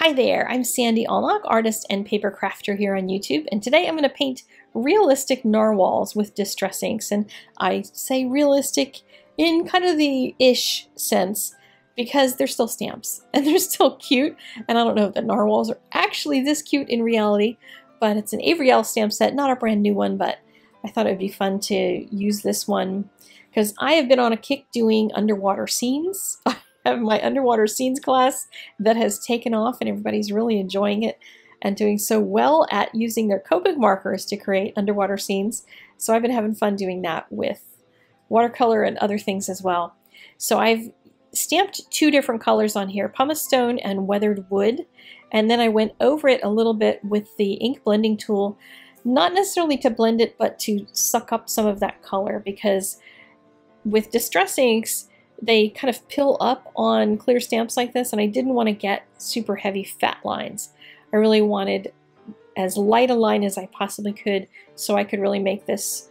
Hi there, I'm Sandy Allnock, artist and paper crafter here on YouTube, and today I'm going to paint realistic narwhals with distress inks, and I say realistic in kind of the ish sense because they're still stamps and they're still cute, and I don't know if the narwhals are actually this cute in reality, but it's an Avery Elle stamp set, not a brand new one, but I thought it would be fun to use this one because I have been on a kick doing underwater scenes. have my underwater scenes class that has taken off and everybody's really enjoying it and doing so well at using their Copic markers to create underwater scenes. So I've been having fun doing that with watercolor and other things as well. So I've stamped two different colors on here, pumice stone and weathered wood. And then I went over it a little bit with the ink blending tool, not necessarily to blend it, but to suck up some of that color because with distress inks, they kind of pill up on clear stamps like this, and I didn't want to get super heavy fat lines. I really wanted as light a line as I possibly could so I could really make this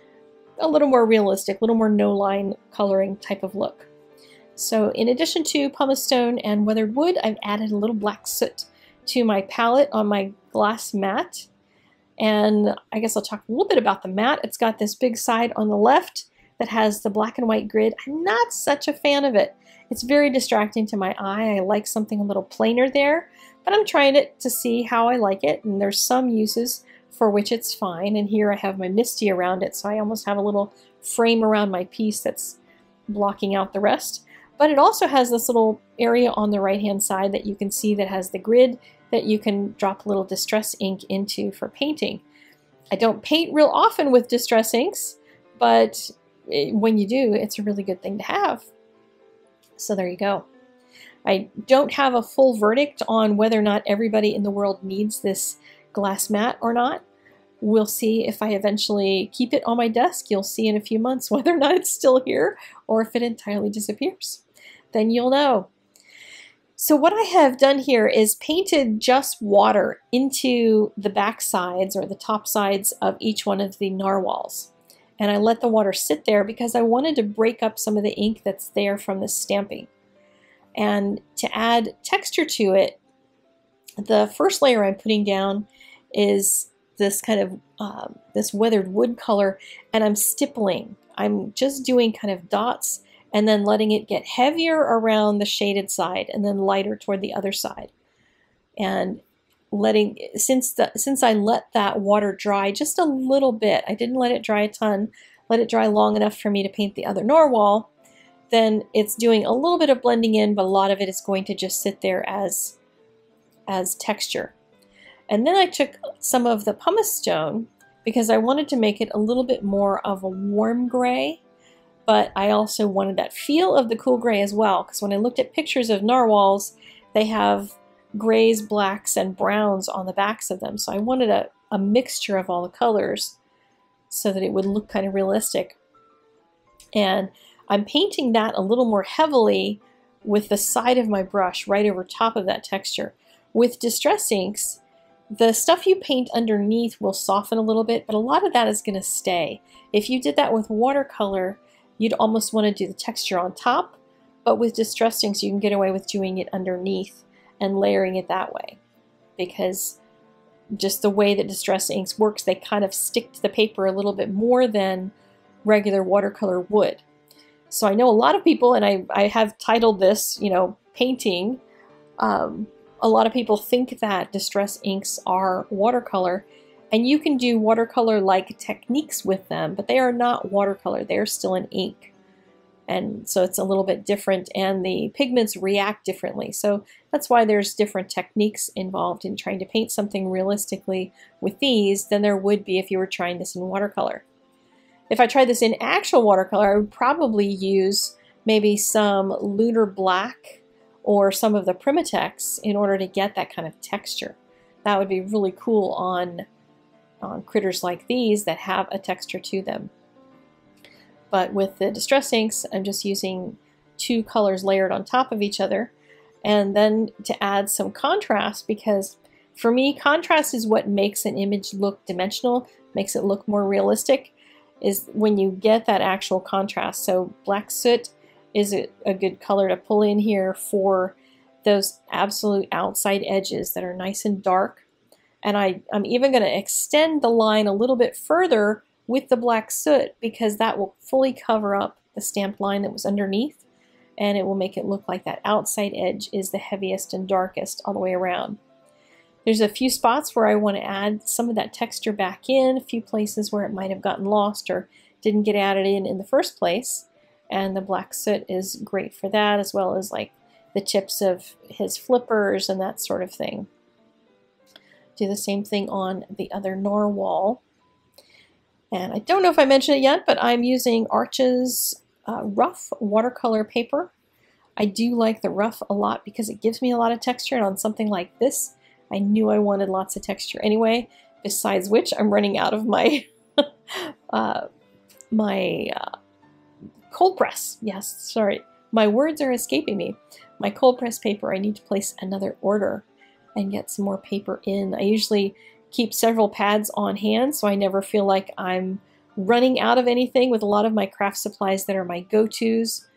a little more realistic, a little more no-line coloring type of look. So in addition to pumice stone and weathered wood, I've added a little black soot to my palette on my glass mat. And I guess I'll talk a little bit about the mat. It's got this big side on the left that has the black and white grid. I'm not such a fan of it. It's very distracting to my eye. I like something a little plainer there, but I'm trying it to see how I like it, and there's some uses for which it's fine. And here I have my MISTI around it, so I almost have a little frame around my piece that's blocking out the rest. But it also has this little area on the right-hand side that you can see that has the grid that you can drop a little distress ink into for painting. I don't paint real often with distress inks, but when you do, it's a really good thing to have. So there you go. I don't have a full verdict on whether or not everybody in the world needs this glass mat or not. We'll see if I eventually keep it on my desk. You'll see in a few months whether or not it's still here or if it entirely disappears. Then you'll know. So what I have done here is painted just water into the back sides or the top sides of each one of the narwhals and I let the water sit there because I wanted to break up some of the ink that's there from the stamping. And to add texture to it, the first layer I'm putting down is this kind of uh, this weathered wood color and I'm stippling. I'm just doing kind of dots and then letting it get heavier around the shaded side and then lighter toward the other side. And letting since the since I let that water dry just a little bit, I didn't let it dry a ton, let it dry long enough for me to paint the other narwhal, then it's doing a little bit of blending in, but a lot of it is going to just sit there as as texture. And then I took some of the pumice stone because I wanted to make it a little bit more of a warm gray, but I also wanted that feel of the cool gray as well, because when I looked at pictures of narwhals, they have grays, blacks, and browns on the backs of them. So I wanted a, a mixture of all the colors so that it would look kind of realistic. And I'm painting that a little more heavily with the side of my brush right over top of that texture. With Distress Inks, the stuff you paint underneath will soften a little bit, but a lot of that is going to stay. If you did that with watercolor, you'd almost want to do the texture on top, but with Distress Inks, you can get away with doing it underneath and layering it that way. Because just the way that distress inks works they kind of stick to the paper a little bit more than regular watercolor would. So I know a lot of people and I, I have titled this you know painting um, a lot of people think that distress inks are watercolor and you can do watercolor like techniques with them but they are not watercolor. They're still an ink and so it's a little bit different and the pigments react differently. So that's why there's different techniques involved in trying to paint something realistically with these than there would be if you were trying this in watercolor. If I tried this in actual watercolor I would probably use maybe some lunar black or some of the PrimaTeks in order to get that kind of texture. That would be really cool on on critters like these that have a texture to them but with the Distress inks, I'm just using two colors layered on top of each other. And then to add some contrast, because for me, contrast is what makes an image look dimensional, makes it look more realistic, is when you get that actual contrast. So black soot is a, a good color to pull in here for those absolute outside edges that are nice and dark. And I, I'm even going to extend the line a little bit further with the black soot because that will fully cover up the stamped line that was underneath and it will make it look like that outside edge is the heaviest and darkest all the way around. There's a few spots where I want to add some of that texture back in, a few places where it might have gotten lost or didn't get added in in the first place. And the black soot is great for that, as well as like the tips of his flippers and that sort of thing. Do the same thing on the other narwhal. And I don't know if I mentioned it yet, but I'm using Arches uh, rough watercolor paper. I do like the rough a lot because it gives me a lot of texture and on something like this I knew I wanted lots of texture anyway besides which I'm running out of my uh, my uh, cold press. Yes sorry. My words are escaping me. My cold press paper I need to place another order and get some more paper in. I usually keep several pads on hand so I never feel like I'm running out of anything with a lot of my craft supplies that are my go-tos.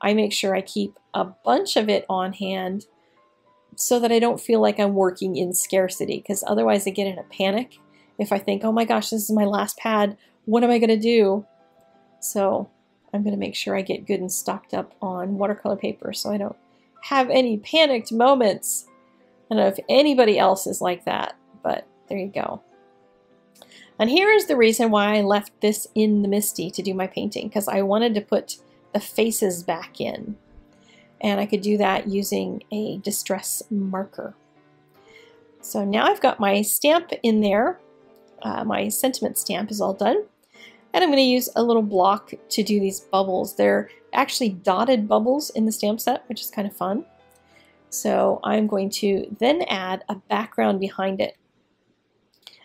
I make sure I keep a bunch of it on hand so that I don't feel like I'm working in scarcity because otherwise I get in a panic if I think, oh my gosh, this is my last pad. What am I going to do? So I'm going to make sure I get good and stocked up on watercolor paper so I don't have any panicked moments. I don't know if anybody else is like that, but there you go. And here is the reason why I left this in the MISTI to do my painting, because I wanted to put the faces back in. And I could do that using a distress marker. So now I've got my stamp in there. Uh, my sentiment stamp is all done. And I'm going to use a little block to do these bubbles. They're actually dotted bubbles in the stamp set, which is kind of fun. So I'm going to then add a background behind it.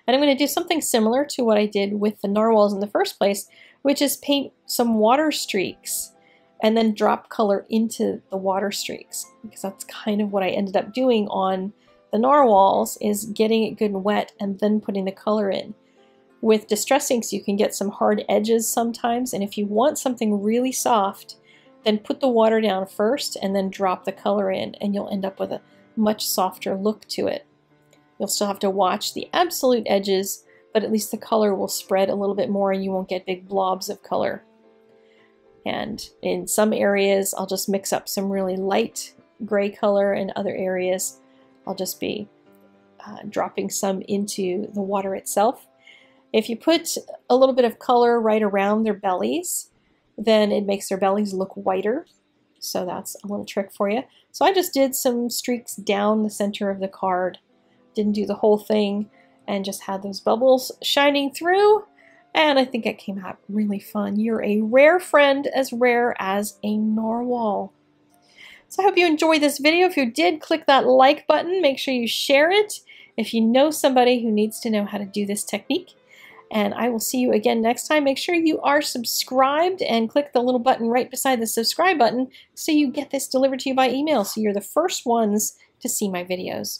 And I'm going to do something similar to what I did with the narwhals in the first place, which is paint some water streaks and then drop color into the water streaks because that's kind of what I ended up doing on the narwhals is getting it good and wet and then putting the color in. With distress inks you can get some hard edges sometimes and if you want something really soft then put the water down first and then drop the color in and you'll end up with a much softer look to it. You'll still have to watch the absolute edges, but at least the color will spread a little bit more and you won't get big blobs of color. And in some areas, I'll just mix up some really light gray color. and other areas, I'll just be uh, dropping some into the water itself. If you put a little bit of color right around their bellies, then it makes their bellies look whiter. So that's a little trick for you. So I just did some streaks down the center of the card didn't do the whole thing and just had those bubbles shining through. And I think it came out really fun. You're a rare friend, as rare as a narwhal. So I hope you enjoyed this video. If you did, click that like button. Make sure you share it if you know somebody who needs to know how to do this technique. And I will see you again next time. Make sure you are subscribed and click the little button right beside the subscribe button so you get this delivered to you by email so you're the first ones to see my videos.